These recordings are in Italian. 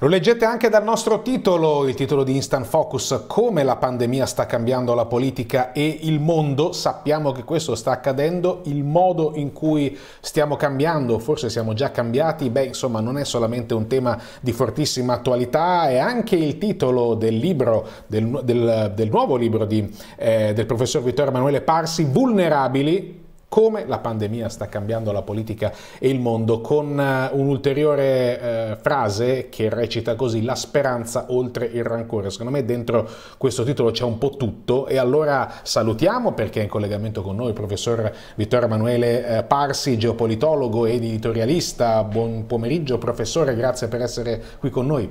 Lo leggete anche dal nostro titolo, il titolo di Instant Focus, come la pandemia sta cambiando la politica e il mondo. Sappiamo che questo sta accadendo, il modo in cui stiamo cambiando, forse siamo già cambiati, beh insomma non è solamente un tema di fortissima attualità, è anche il titolo del libro, del, del, del nuovo libro di, eh, del professor Vittorio Emanuele Parsi, Vulnerabili, come la pandemia sta cambiando la politica e il mondo, con uh, un'ulteriore uh, frase che recita così, la speranza oltre il rancore. Secondo me dentro questo titolo c'è un po' tutto e allora salutiamo perché è in collegamento con noi il professor Vittorio Emanuele uh, Parsi, geopolitologo ed editorialista. Buon pomeriggio professore, grazie per essere qui con noi.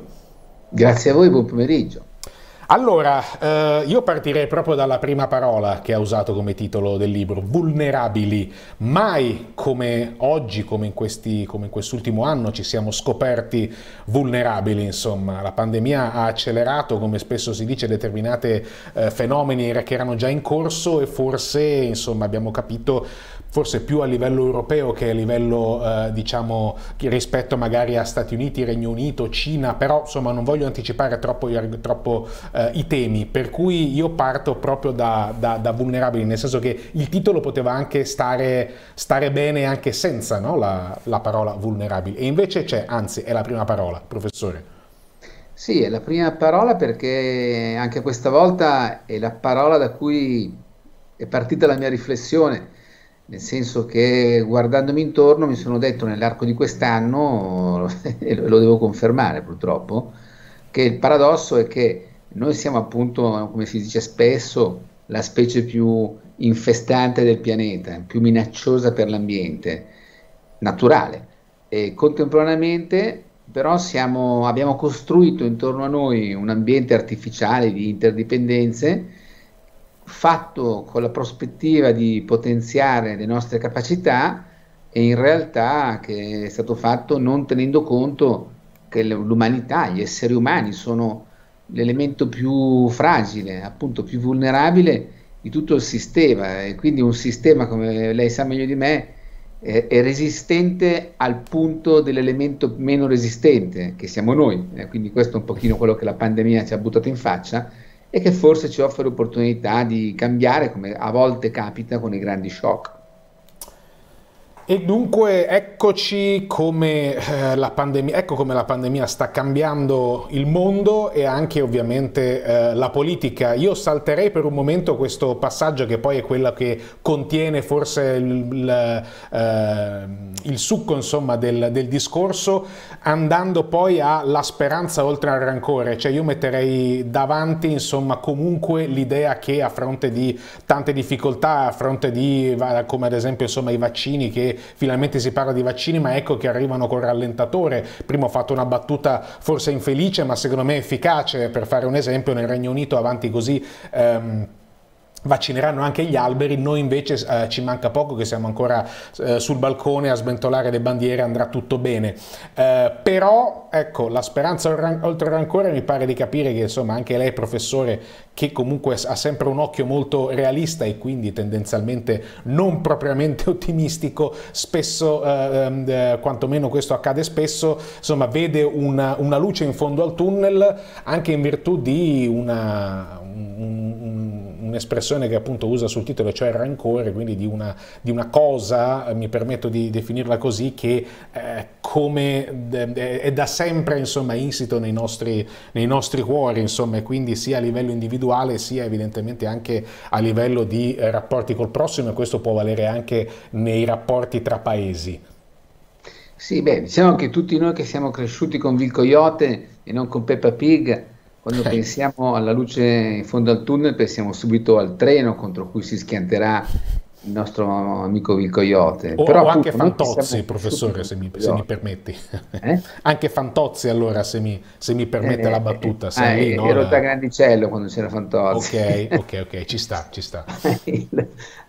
Grazie a voi, buon pomeriggio. Allora, eh, io partirei proprio dalla prima parola che ha usato come titolo del libro, vulnerabili. Mai come oggi, come in, questi, come in quest'ultimo anno, ci siamo scoperti vulnerabili, insomma. La pandemia ha accelerato, come spesso si dice, determinati eh, fenomeni che erano già in corso e forse, insomma, abbiamo capito forse più a livello europeo che a livello eh, diciamo rispetto magari a Stati Uniti, Regno Unito, Cina, però insomma non voglio anticipare troppo, troppo eh, i temi, per cui io parto proprio da, da, da, vulnerabili, nel senso che il titolo poteva anche stare, stare bene anche senza no? la, la parola vulnerabili e invece c'è, anzi è la prima parola, professore. Sì, è la prima parola perché anche questa volta è la parola da cui è partita la mia riflessione nel senso che guardandomi intorno mi sono detto nell'arco di quest'anno, e lo devo confermare purtroppo, che il paradosso è che noi siamo appunto, come si dice spesso, la specie più infestante del pianeta, più minacciosa per l'ambiente naturale. E contemporaneamente però siamo, abbiamo costruito intorno a noi un ambiente artificiale di interdipendenze fatto con la prospettiva di potenziare le nostre capacità e in realtà che è stato fatto non tenendo conto che l'umanità, gli esseri umani sono l'elemento più fragile, appunto più vulnerabile di tutto il sistema. E quindi un sistema come lei sa meglio di me è, è resistente al punto dell'elemento meno resistente che siamo noi, eh, quindi questo è un pochino quello che la pandemia ci ha buttato in faccia e che forse ci offre l'opportunità di cambiare come a volte capita con i grandi shock. E dunque eccoci come, eh, la pandemia, ecco come la pandemia sta cambiando il mondo e anche ovviamente eh, la politica. Io salterei per un momento questo passaggio che poi è quello che contiene forse il, eh, il succo insomma, del, del, discorso, andando poi alla speranza oltre al rancore. Cioè io metterei davanti insomma comunque l'idea che a fronte di tante difficoltà, a fronte di come ad esempio insomma i vaccini che finalmente si parla di vaccini, ma ecco che arrivano col rallentatore. Prima ho fatto una battuta forse infelice, ma secondo me efficace, per fare un esempio, nel Regno Unito avanti così... Ehm, vaccineranno anche gli alberi, noi invece eh, ci manca poco che siamo ancora eh, sul balcone a sventolare le bandiere, andrà tutto bene. Eh, però, ecco, la speranza oltre il rancore mi pare di capire che insomma anche lei professore che comunque ha sempre un occhio molto realista e quindi tendenzialmente non propriamente ottimistico, spesso, eh, ehm, eh, quantomeno questo accade spesso, insomma vede una, una, luce in fondo al tunnel anche in virtù di una, un, un'espressione che appunto usa sul titolo, cioè rancore, quindi di una, di una cosa, mi permetto di definirla così, che eh, come è da sempre insomma insito nei nostri, nei nostri cuori, insomma, e quindi sia a livello individuale sia evidentemente anche a livello di eh, rapporti col prossimo e questo può valere anche nei rapporti tra paesi. Sì, beh, diciamo che tutti noi che siamo cresciuti con Vil Coyote e non con Peppa Pig, quando okay. pensiamo alla luce in fondo al tunnel, pensiamo subito al treno contro cui si schianterà il nostro amico Vilcoyote. O, Però, o anche Fantozzi, professore, se mi, se mi, permetti. Eh? anche Fantozzi, allora, se mi, se mi permette eh, la battuta. Eh, lì, no? Ero da Grandicello quando c'era Fantozzi. Ok, ok, ok, ci sta, ci sta.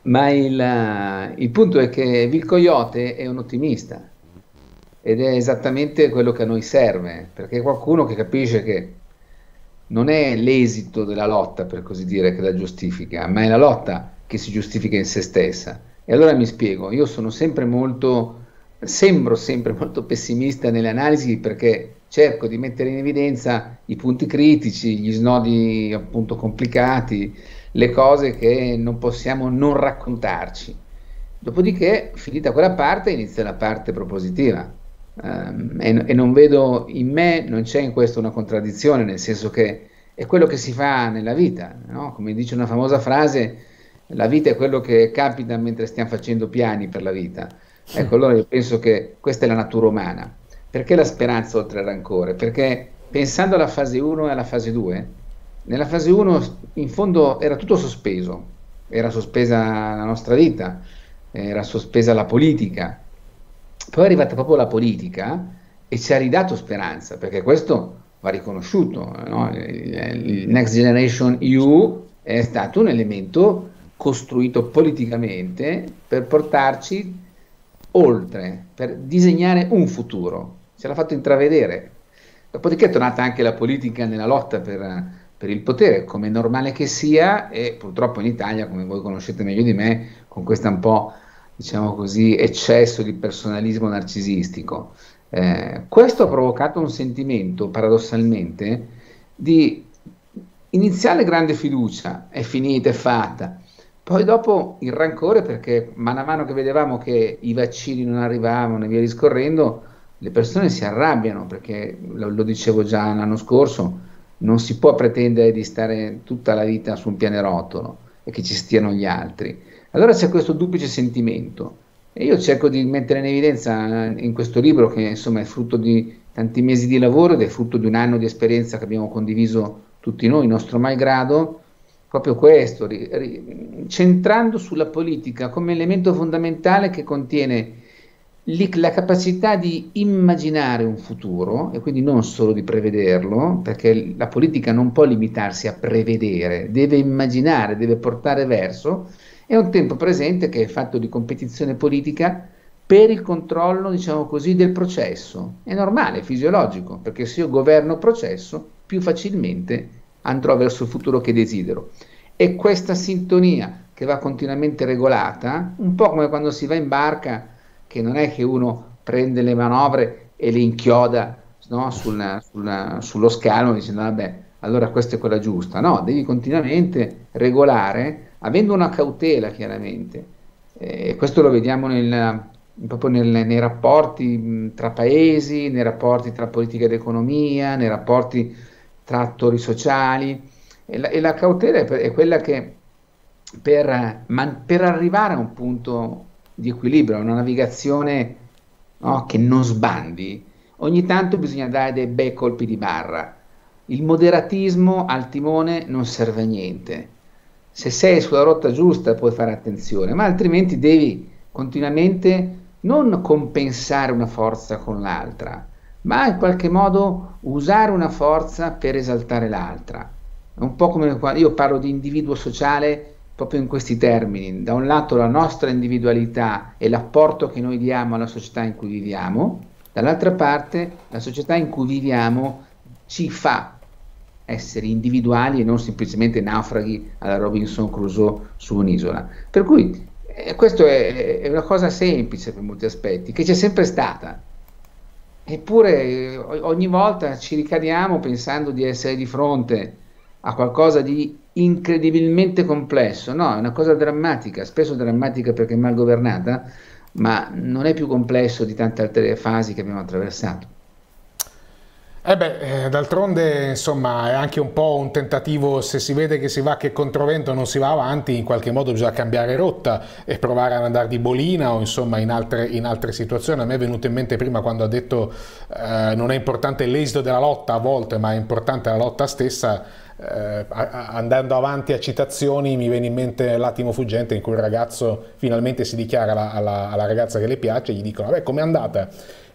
Ma il, il punto è che Vilcoyote è un ottimista ed è esattamente quello che a noi serve, perché è qualcuno che capisce che non è l'esito della lotta, per così dire, che la giustifica, ma è la lotta che si giustifica in se stessa. E allora mi spiego, io sono sempre molto, sembro sempre molto pessimista nelle analisi perché cerco di mettere in evidenza i punti critici, gli snodi appunto complicati, le cose che non possiamo non raccontarci. Dopodiché, finita quella parte, inizia la parte propositiva. Um, e, e, non vedo in me, non c'è in questo una contraddizione, nel senso che è quello che si fa nella vita, no? come dice una famosa frase, la vita è quello che capita mentre stiamo facendo piani per la vita. Ecco, allora io penso che questa è la natura umana. Perché la speranza oltre al rancore? Perché pensando alla fase 1 e alla fase 2, nella fase 1 in fondo era tutto sospeso, era sospesa la nostra vita, era sospesa la politica. Poi è arrivata proprio la politica e ci ha ridato speranza, perché questo va riconosciuto. No? Il Next Generation EU è stato un elemento costruito politicamente per portarci oltre, per disegnare un futuro. Ce l'ha fatto intravedere. Dopodiché è tornata anche la politica nella lotta per, per il potere, come è normale che sia, e purtroppo in Italia, come voi conoscete meglio di me, con questo un po', diciamo così, eccesso di personalismo narcisistico. Eh, questo ha provocato un sentimento, paradossalmente, di iniziale grande fiducia, è finita, è fatta, poi dopo il rancore perché man mano che vedevamo che i vaccini non arrivavano e via discorrendo, le persone si arrabbiano perché, lo, lo dicevo già l'anno scorso, non si può pretendere di stare tutta la vita su un pianerottolo e che ci stiano gli altri. Allora c'è questo duplice sentimento e io cerco di mettere in evidenza in questo libro che insomma è frutto di tanti mesi di lavoro ed è frutto di un anno di esperienza che abbiamo condiviso tutti noi, nostro malgrado, proprio questo, ri, ri, centrando sulla politica come elemento fondamentale che contiene la capacità di immaginare un futuro e quindi non solo di prevederlo, perché la politica non può limitarsi a prevedere, deve immaginare, deve portare verso, e un tempo presente che è fatto di competizione politica per il controllo, diciamo così, del processo. È normale, è fisiologico, perché se io governo processo, più facilmente andrò verso il futuro che desidero. E questa sintonia che va continuamente regolata, un po' come quando si va in barca, che non è che uno prende le manovre e le inchioda no, sul, sul, sullo scalo dicendo vabbè, allora questa è quella giusta. No, devi continuamente regolare, avendo una cautela chiaramente. E questo lo vediamo nel, proprio nel, nei rapporti tra paesi, nei rapporti tra politica ed economia, nei rapporti tra attori sociali e la, e la cautela è, è, quella che per, man, per, arrivare a un punto di equilibrio, a una navigazione no, che non sbandi, ogni tanto bisogna dare dei bei colpi di barra. Il moderatismo al timone non serve a niente. Se sei sulla rotta giusta puoi fare attenzione, ma altrimenti devi continuamente non compensare una forza con l'altra, ma in qualche modo usare una forza per esaltare l'altra. È un po' come quando io parlo di individuo sociale proprio in questi termini. Da un lato la nostra individualità e l'apporto che noi diamo alla società in cui viviamo, dall'altra parte la società in cui viviamo ci fa essere individuali e non semplicemente naufraghi alla Robinson Crusoe su un'isola. Per cui eh, questo è, è una cosa semplice per molti aspetti, che c'è sempre stata Eppure ogni volta ci ricadiamo pensando di essere di fronte a qualcosa di incredibilmente complesso. No, è una cosa drammatica, spesso drammatica perché mal governata, ma non è più complesso di tante altre fasi che abbiamo attraversato. Eh beh, eh, d'altronde insomma è anche un po' un tentativo, se si vede che si va che controvento non si va avanti, in qualche modo bisogna cambiare rotta e provare ad andare di bolina o insomma in altre, in altre situazioni. A me è venuto in mente prima quando ha detto eh, non è importante l'esito della lotta a volte, ma è importante la lotta stessa. Eh, andando avanti a citazioni mi viene in mente l'attimo fuggente in cui il ragazzo finalmente si dichiara alla, alla, alla ragazza che le piace e gli dicono vabbè com'è andata?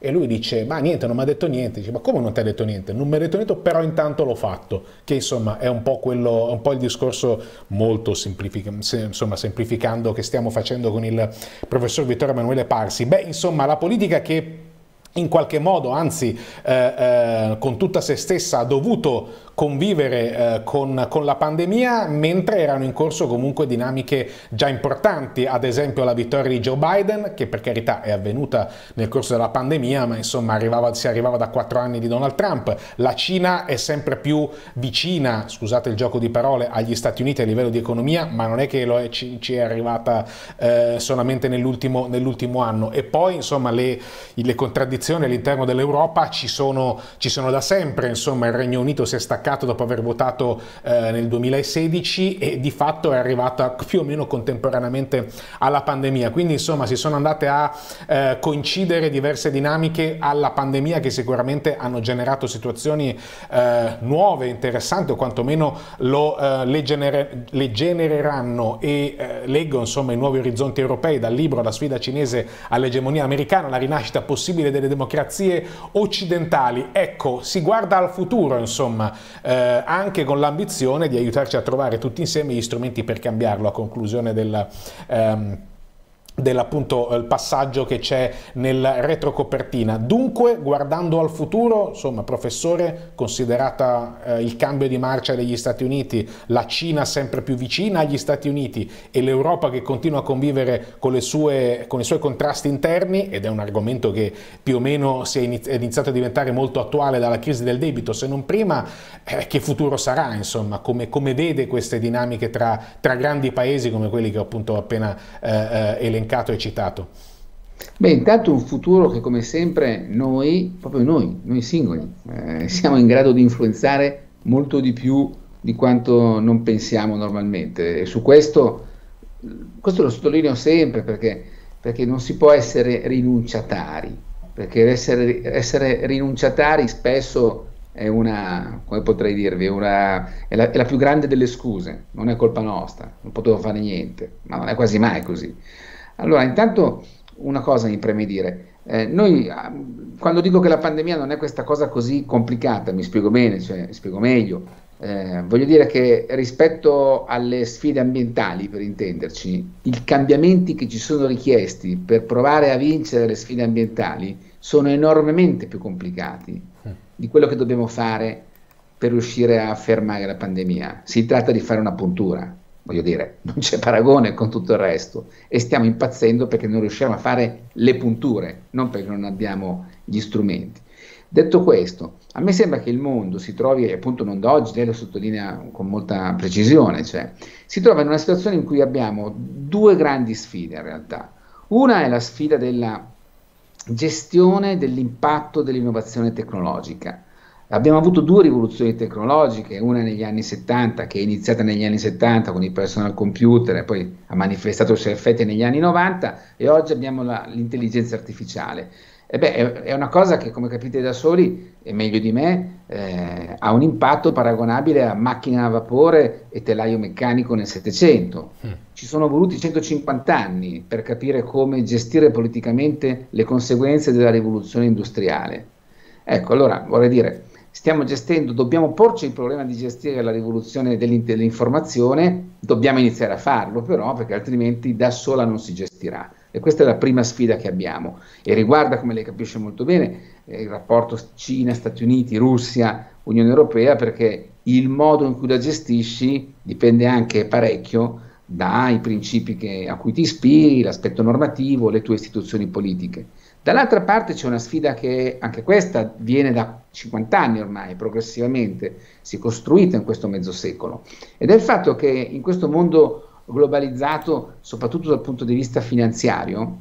E lui dice, ma niente, non mi ha detto niente. Dice, ma come non ti ha detto niente? Non mi ha detto niente, però intanto l'ho fatto. Che insomma è un po', quello, un po il discorso molto semplific insomma, semplificando che stiamo facendo con il professor Vittorio Emanuele Parsi. Beh, insomma, la politica che in qualche modo, anzi eh, eh, con tutta se stessa, ha dovuto convivere eh, con, con, la pandemia mentre erano in corso comunque dinamiche già importanti, ad esempio la vittoria di Joe Biden, che per carità è avvenuta nel corso della pandemia, ma insomma arrivava, si arrivava da quattro anni di Donald Trump, la Cina è sempre più vicina, scusate il gioco di parole, agli Stati Uniti a livello di economia, ma non è che è, ci, ci, è arrivata eh, solamente nell'ultimo, nell'ultimo, anno. E poi insomma le, le contraddizioni all'interno dell'Europa ci ci sono da sempre, insomma il Regno Unito si è staccato dopo aver votato eh, nel 2016 e di fatto è arrivata più o meno contemporaneamente alla pandemia, quindi insomma si sono andate a eh, coincidere diverse dinamiche alla pandemia che sicuramente hanno generato situazioni eh, nuove, interessanti o quantomeno lo, eh, le, genere, le, genereranno e eh, leggo insomma i nuovi orizzonti europei dal libro La sfida cinese all'egemonia americana, la rinascita possibile delle democrazie occidentali. Ecco, si guarda al futuro insomma, eh, anche con l'ambizione di aiutarci a trovare tutti insieme gli strumenti per cambiarlo a conclusione del... Ehm, dell'appunto il passaggio che c'è nel retrocopertina. Dunque, guardando al futuro, insomma, professore, considerata eh, il cambio di marcia degli Stati Uniti, la Cina sempre più vicina agli Stati Uniti e l'Europa che continua a convivere con, sue, con, i suoi contrasti interni, ed è un argomento che più o meno si è iniziato a diventare molto attuale dalla crisi del debito, se non prima, eh, che futuro sarà, insomma, come, come vede queste dinamiche tra, tra, grandi paesi come quelli che ho appunto appena eh, eh elencato elencato e citato? Beh, intanto un futuro che come sempre noi, proprio noi, noi singoli, eh, siamo in grado di influenzare molto di più di quanto non pensiamo normalmente. E su questo, questo lo sottolineo sempre perché, perché non si può essere rinunciatari, perché essere, essere rinunciatari spesso è una, come potrei dirvi, una, è, la, è la più grande delle scuse, non è colpa nostra, non potevo fare niente, ma non è quasi mai così. Allora, intanto una cosa mi preme dire. Eh, noi, ah, quando dico che la pandemia non è questa cosa così complicata, mi spiego bene, cioè, spiego meglio. Eh, voglio dire che rispetto alle sfide ambientali, per intenderci, i cambiamenti che ci sono richiesti per provare a vincere le sfide ambientali sono enormemente più complicati di quello che dobbiamo fare per riuscire a fermare la pandemia. Si tratta di fare una puntura, voglio dire, non c'è paragone con tutto il resto e stiamo impazzendo perché non riusciamo a fare le punture, non perché non abbiamo gli strumenti. Detto questo, a me sembra che il mondo si trovi, appunto non da oggi, lei lo sottolinea con molta precisione, cioè si trova in una situazione in cui abbiamo due grandi sfide in realtà. Una è la sfida della gestione dell'impatto dell'innovazione tecnologica Abbiamo avuto due rivoluzioni tecnologiche, una negli anni 70 che è iniziata negli anni 70 con il personal computer e poi ha manifestato i suoi effetti negli anni 90 e oggi abbiamo la, l'intelligenza artificiale. E beh, è, è, una cosa che come capite da soli, e meglio di me, eh, ha un impatto paragonabile a macchina a vapore e telaio meccanico nel Settecento. Mm. Ci sono voluti 150 anni per capire come gestire politicamente le conseguenze della rivoluzione industriale. Ecco, allora vorrei dire, stiamo gestendo, dobbiamo porci il problema di gestire la rivoluzione dell'informazione, dobbiamo iniziare a farlo però perché altrimenti da sola non si gestirà. E questa è la prima sfida che abbiamo e riguarda, come lei capisce molto bene, eh, il rapporto Cina, Stati Uniti, Russia, Unione Europea, perché il modo in cui la gestisci dipende anche parecchio dai principi che, a cui ti ispiri, l'aspetto normativo, le tue istituzioni politiche. Dall'altra parte c'è una sfida che anche questa viene da 50 anni ormai, progressivamente si è costruita in questo mezzo secolo, ed è il fatto che in questo mondo globalizzato, soprattutto dal punto di vista finanziario,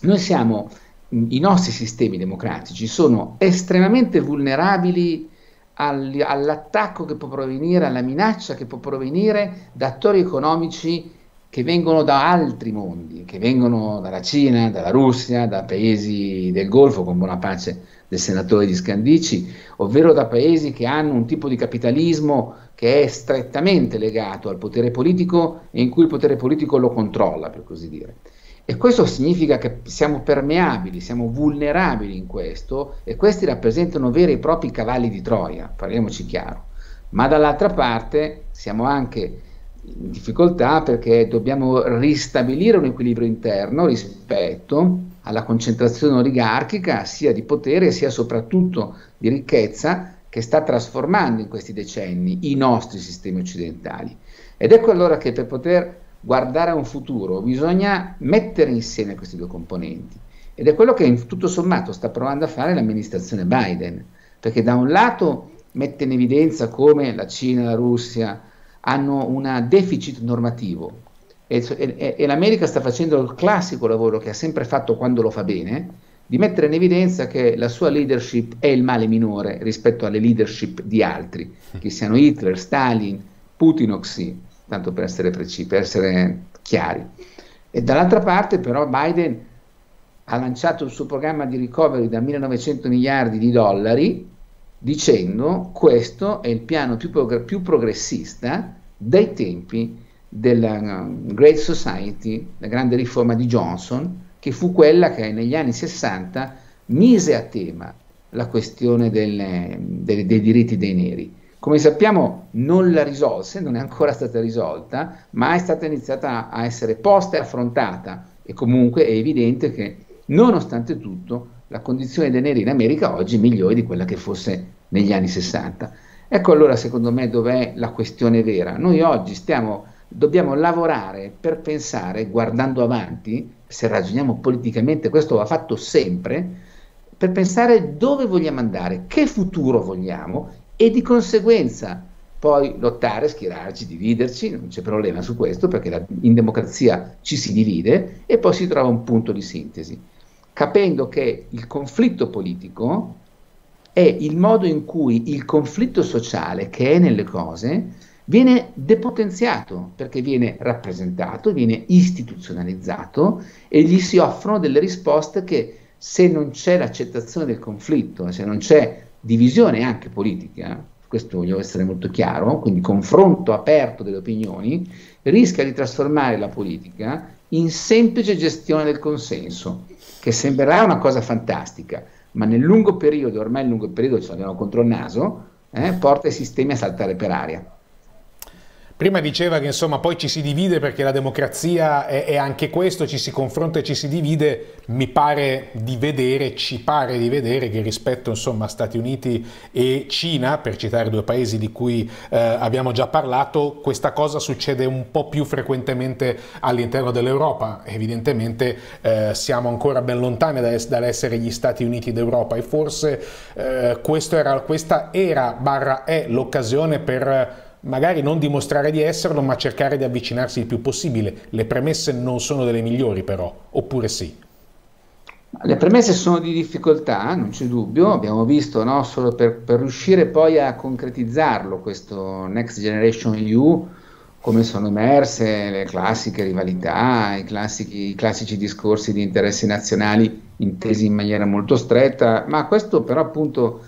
noi siamo, i nostri sistemi democratici sono estremamente vulnerabili all'attacco che può provenire, alla minaccia che può provenire da attori economici che vengono da altri mondi, che vengono dalla Cina, dalla Russia, da paesi del Golfo, con buona pace del senatore di Scandici, ovvero da paesi che hanno un tipo di capitalismo che è strettamente legato al potere politico e in cui il potere politico lo controlla, per così dire. E questo significa che siamo permeabili, siamo vulnerabili in questo e questi rappresentano veri e propri cavalli di Troia, parliamoci chiaro. Ma dall'altra parte siamo anche difficoltà perché dobbiamo ristabilire un equilibrio interno rispetto alla concentrazione oligarchica sia di potere sia soprattutto di ricchezza che sta trasformando in questi decenni i nostri sistemi occidentali. Ed ecco allora che per poter guardare a un futuro bisogna mettere insieme questi due componenti. Ed è quello che tutto sommato sta provando a fare l'amministrazione Biden, perché da un lato mette in evidenza come la Cina la Russia hanno un deficit normativo e, e, e l'America sta facendo il classico lavoro che ha sempre fatto quando lo fa bene, di mettere in evidenza che la sua leadership è il male minore rispetto alle leadership di altri, che siano Hitler, Stalin, Putin o Xi, tanto per essere precisi, per essere chiari. E dall'altra parte però Biden ha lanciato il suo programma di recovery da 1900 miliardi di dollari dicendo questo è il piano più, prog- più progressista dai tempi della uh, Great Society, la grande riforma di Johnson, che fu quella che negli anni 60 mise a tema la questione delle, delle, dei diritti dei neri. Come sappiamo non la risolse, non è ancora stata risolta, ma è stata iniziata a essere posta e affrontata e comunque è evidente che nonostante tutto la condizione dei neri in America oggi è migliore di quella che fosse negli anni 60. Ecco allora secondo me dov'è la questione vera. Noi oggi stiamo, dobbiamo lavorare per pensare, guardando avanti, se ragioniamo politicamente, questo va fatto sempre, per pensare dove vogliamo andare, che futuro vogliamo e di conseguenza poi lottare, schierarci, dividerci, non c'è problema su questo perché la, in democrazia ci si divide e poi si trova un punto di sintesi, capendo che il conflitto politico è il modo in cui il conflitto sociale che è nelle cose viene depotenziato perché viene rappresentato, viene istituzionalizzato e gli si offrono delle risposte che se non c'è l'accettazione del conflitto, se non c'è divisione anche politica, questo voglio essere molto chiaro, quindi confronto aperto delle opinioni, rischia di trasformare la politica in semplice gestione del consenso, che sembrerà una cosa fantastica, ma nel lungo periodo, ormai il lungo periodo ce l'abbiamo contro il naso, eh, porta i sistemi a saltare per aria. Prima diceva che insomma poi ci si divide perché la democrazia è, è, anche questo, ci si confronta e ci si divide, mi pare di vedere, ci pare di vedere che rispetto insomma a Stati Uniti e Cina, per citare due paesi di cui eh, abbiamo già parlato, questa cosa succede un po' più frequentemente all'interno dell'Europa, evidentemente eh, siamo ancora ben lontani dall'essere gli Stati Uniti d'Europa e forse eh, era, questa era barra è l'occasione per magari non dimostrare di esserlo, ma cercare di avvicinarsi il più possibile. Le premesse non sono delle migliori però, oppure sì? Le premesse sono di difficoltà, non c'è dubbio, abbiamo visto no, solo per, per, riuscire poi a concretizzarlo questo Next Generation EU, come sono emerse le classiche rivalità, i classici, i classici discorsi di interessi nazionali intesi in maniera molto stretta, ma questo però appunto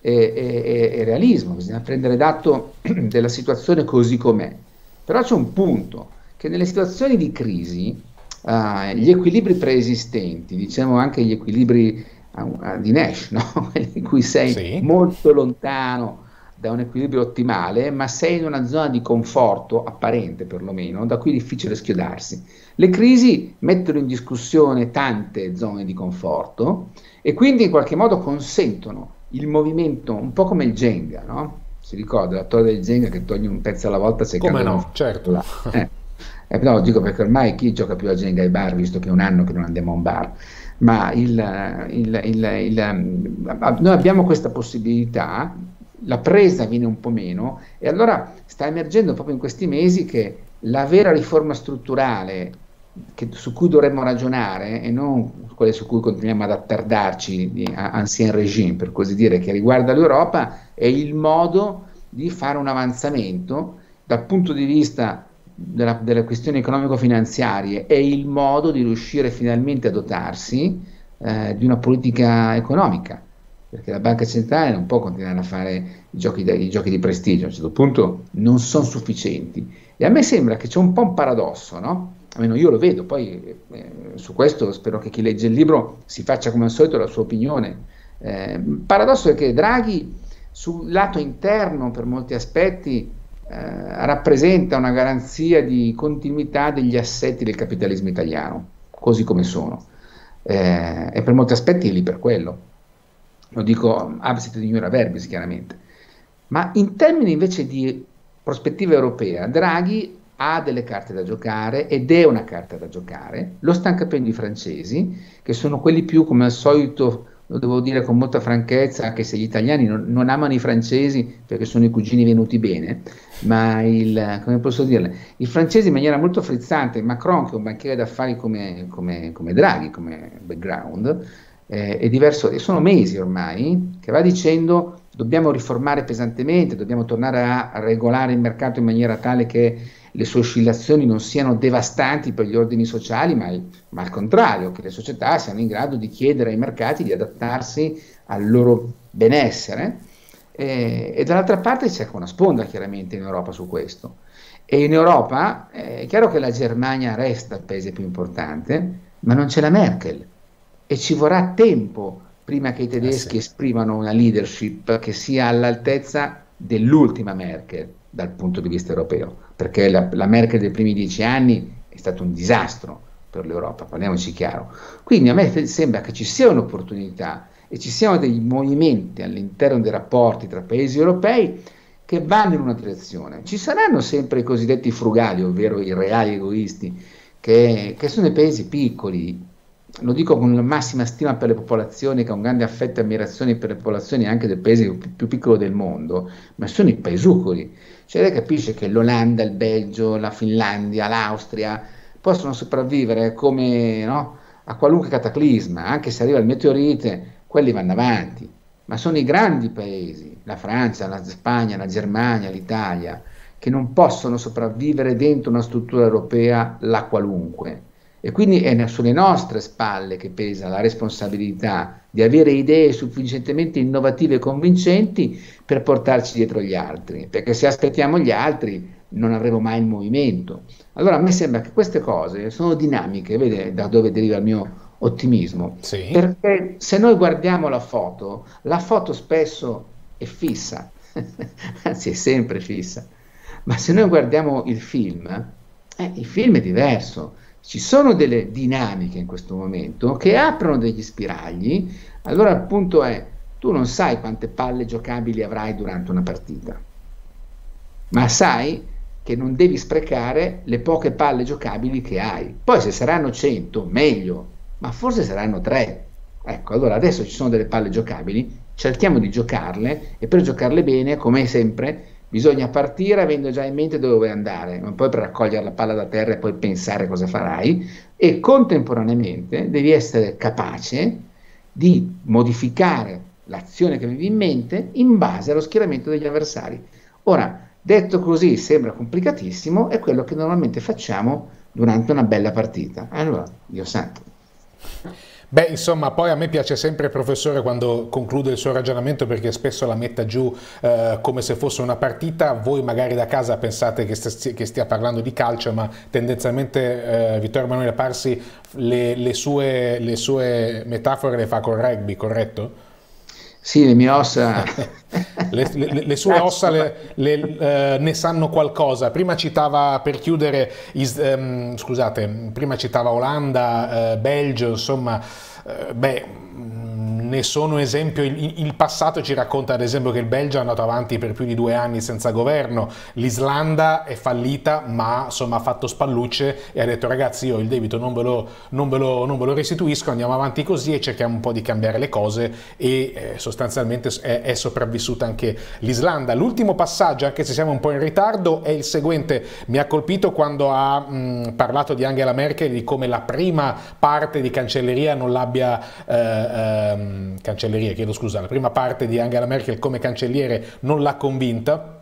e, e, e realismo, bisogna prendere dato della situazione così com'è. Però c'è un punto, che nelle situazioni di crisi uh, gli equilibri preesistenti, diciamo anche gli equilibri uh, di Nash, no? in cui sei sì. molto lontano da un equilibrio ottimale, ma sei in una zona di conforto apparente perlomeno, da cui è difficile schiodarsi. Le crisi mettono in discussione tante zone di conforto e quindi in qualche modo consentono il movimento, un po' come il Jenga, no? Si ricorda la torre del Jenga che toglie un pezzo alla volta se Come no, certo. Eh. Eh, no, dico perché ormai chi gioca più a Jenga ai bar, visto che è un anno che non andiamo a un bar, ma il, il, il, noi abbiamo questa possibilità, la presa viene un po' meno e allora sta emergendo proprio in questi mesi che la vera riforma strutturale che, su cui dovremmo ragionare e non quelle su cui continuiamo ad attardarci ancien regime, per così dire, che riguarda l'Europa, è il modo di fare un avanzamento dal punto di vista della, delle questioni economico-finanziarie, è il modo di riuscire finalmente a dotarsi eh, di una politica economica, perché la banca centrale non può continuare a fare i giochi, i giochi di prestigio, a un certo punto non sono sufficienti. E a me sembra che c'è un po' un paradosso, no? Almeno io lo vedo, poi eh, su questo spero che chi legge il libro si faccia come al solito la sua opinione. Eh, paradosso è che Draghi sul lato interno per molti aspetti eh, rappresenta una garanzia di continuità degli assetti del capitalismo italiano, così come sono, eh, e per molti aspetti è lì per quello. Lo dico absit di ignora verbis chiaramente. Ma in termini invece di prospettiva europea, Draghi ha delle carte da giocare ed è una carta da giocare, lo stanno capendo i francesi, che sono quelli più, come al solito, lo devo dire con molta franchezza, anche se gli italiani non, non amano i francesi perché sono i cugini venuti bene, ma il, come posso dirle, i francesi in maniera molto frizzante, Macron che è un banchiere d'affari come, come, come Draghi, come background, eh, è diverso, e sono mesi ormai che va dicendo dobbiamo riformare pesantemente, dobbiamo tornare a regolare il mercato in maniera tale che le sue oscillazioni non siano devastanti per gli ordini sociali, ma, ma, al contrario, che le società siano in grado di chiedere ai mercati di adattarsi al loro benessere. Eh, e dall'altra parte c'è una sponda chiaramente in Europa su questo. E in Europa eh, è chiaro che la Germania resta il paese più importante, ma non c'è la Merkel e ci vorrà tempo prima che i tedeschi eh sì. esprimano una leadership che sia all'altezza dell'ultima Merkel dal punto di vista europeo, perché la, la Merkel dei primi dieci anni è stato un disastro per l'Europa, parliamoci chiaro. Quindi a me sembra che ci sia un'opportunità e ci siano dei movimenti all'interno dei rapporti tra paesi europei che vanno in una direzione. Ci saranno sempre i cosiddetti frugali, ovvero i reali egoisti, che, che sono dei paesi piccoli, lo dico con la massima stima per le popolazioni, un grande affetto e ammirazione per le popolazioni anche del paese più, più piccolo del mondo, ma sono i paesucoli. Cioè lei capisce che l'Olanda, il Belgio, la Finlandia, l'Austria possono sopravvivere come no, a qualunque cataclisma, anche se arriva il meteorite, quelli vanno avanti. Ma sono i grandi paesi, la Francia, la Spagna, la Germania, l'Italia, che non possono sopravvivere dentro una struttura europea la qualunque e quindi è sulle nostre spalle che pesa la responsabilità di avere idee sufficientemente innovative e convincenti per portarci dietro gli altri, perché se aspettiamo gli altri non avremo mai il movimento. Allora a me sembra che queste cose sono dinamiche, vede da dove deriva il mio ottimismo, sì. perché se noi guardiamo la foto, la foto spesso è fissa, anzi è sempre fissa, ma se noi guardiamo il film, eh, il film è diverso ci sono delle dinamiche in questo momento che aprono degli spiragli, allora il punto è, tu non sai quante palle giocabili avrai durante una partita, ma sai che non devi sprecare le poche palle giocabili che hai. Poi se saranno 100, meglio, ma forse saranno 3. Ecco, allora adesso ci sono delle palle giocabili, cerchiamo di giocarle e per giocarle bene, come sempre, Bisogna partire avendo già in mente dove vuoi andare, non puoi raccogliere la palla da terra e poi pensare cosa farai e contemporaneamente devi essere capace di modificare l'azione che avevi in mente in base allo schieramento degli avversari. Ora, detto così sembra complicatissimo, è quello che normalmente facciamo durante una bella partita. Allora, Dio santo. Beh, insomma, poi a me piace sempre il professore quando conclude il suo ragionamento perché spesso la metta giù eh, come se fosse una partita. Voi magari da casa pensate che, st che stia parlando di calcio, ma tendenzialmente eh, Vittorio Emanuele Parsi le, le, sue, le sue metafore le fa col rugby, corretto? Sì, le mie ossa. le, le, le, sue ossa eh, ne sanno qualcosa. Prima citava, per chiudere, is, ehm, scusate, prima citava Olanda, eh, Belgio, insomma, eh, beh ne sono esempio, il, il, passato ci racconta ad esempio che il Belgio è andato avanti per più di due anni senza governo, l'Islanda è fallita ma insomma ha fatto spallucce e ha detto ragazzi io il debito non ve lo, non ve lo, non ve lo restituisco, andiamo avanti così e cerchiamo un po' di cambiare le cose. E eh, sostanzialmente è, è, sopravvissuta anche l'Islanda. L'ultimo passaggio, anche se siamo un po' in ritardo, è il seguente, mi ha colpito quando ha mh, parlato di Angela Merkel di come la prima parte di cancelleria non l'abbia... Eh, ehm, cancelleria, chiedo scusa, la prima parte di Angela Merkel come cancelliere non l'ha convinta.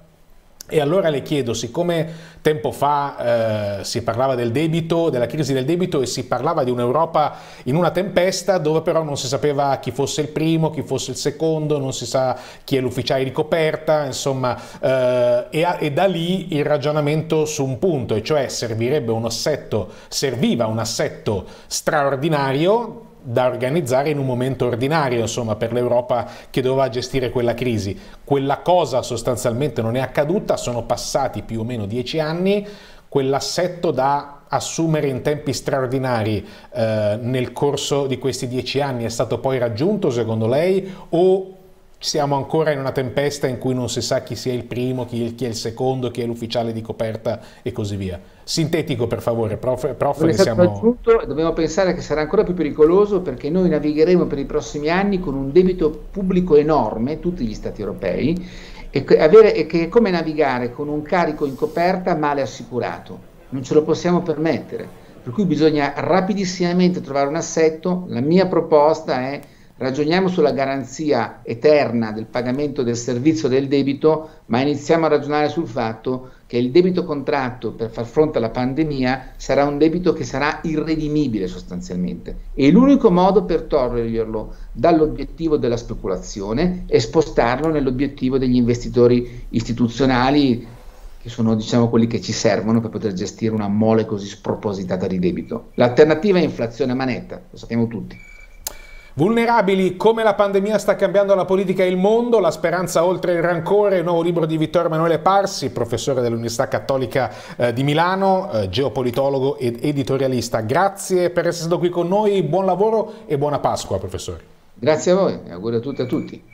E allora le chiedo, siccome tempo fa eh, si parlava del debito, della crisi del debito e si parlava di un'Europa in una tempesta dove però non si sapeva chi fosse il primo, chi fosse il secondo, non si sa chi è l'ufficiale di coperta, insomma, eh, e, e, da lì il ragionamento su un punto, e cioè servirebbe un assetto, serviva un assetto straordinario da organizzare in un momento ordinario, insomma, per l'Europa che doveva gestire quella crisi. Quella cosa sostanzialmente non è accaduta, sono passati più o meno dieci anni, quell'assetto da assumere in tempi straordinari eh, nel corso di questi dieci anni è stato poi raggiunto secondo lei o siamo ancora in una tempesta in cui non si sa chi sia il primo, chi, chi è il secondo, chi è l'ufficiale di coperta e così via. Sintetico per favore, prof, prof che siamo... Aggiunto, dobbiamo pensare che sarà ancora più pericoloso perché noi navigheremo per i prossimi anni con un debito pubblico enorme, tutti gli stati europei, e, avere, e che è come navigare con un carico in coperta male assicurato. Non ce lo possiamo permettere. Per cui bisogna rapidissimamente trovare un assetto. La mia proposta è ragioniamo sulla garanzia eterna del pagamento del servizio del debito, ma iniziamo a ragionare sul fatto che il debito contratto per far fronte alla pandemia sarà un debito che sarà irredimibile sostanzialmente e l'unico modo per toglierlo dall'obiettivo della speculazione è spostarlo nell'obiettivo degli investitori istituzionali che sono diciamo quelli che ci servono per poter gestire una mole così spropositata di debito. L'alternativa è inflazione a manetta, lo sappiamo tutti. Vulnerabili come la pandemia sta cambiando la politica e il mondo, la speranza oltre il rancore, il nuovo libro di Vittorio Emanuele Parsi, professore dell'Università Cattolica eh, di Milano, eh, geopolitologo ed editorialista. Grazie per essere stato qui con noi, buon lavoro e buona Pasqua professore. Grazie a voi, auguro a tutti e a tutti.